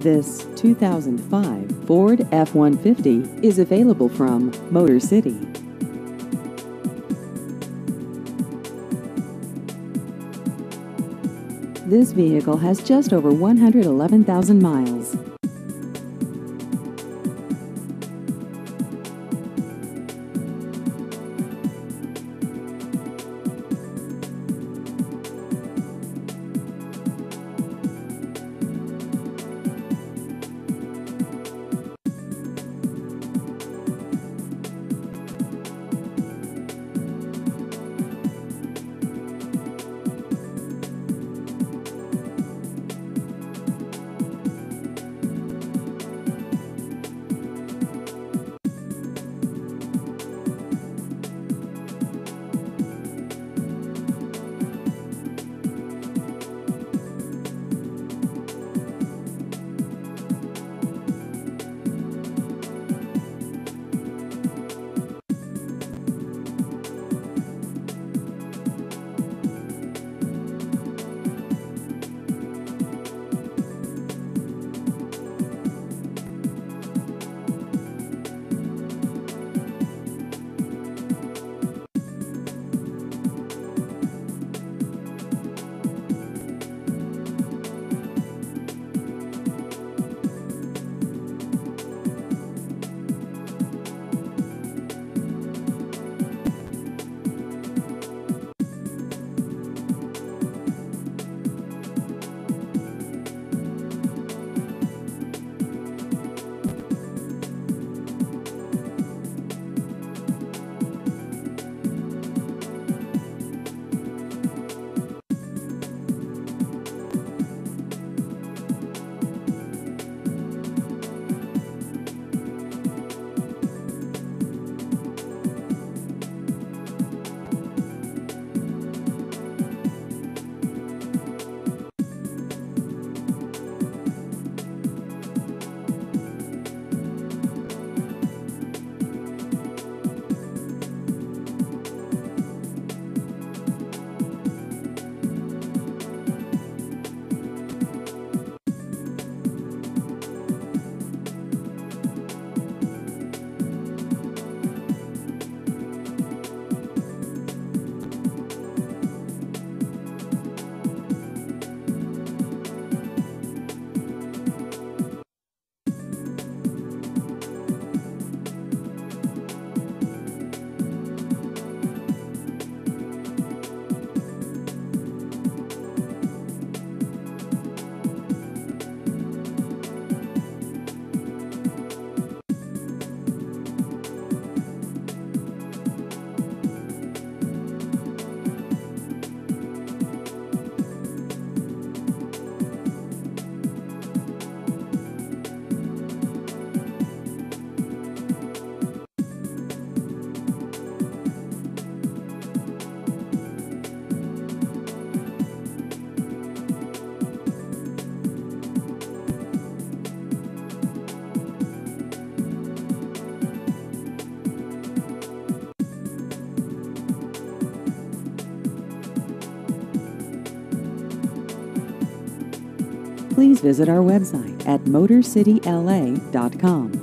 This 2005 Ford F-150 is available from Motor City. This vehicle has just over 111,000 miles. Please visit our website at motorcityla.com.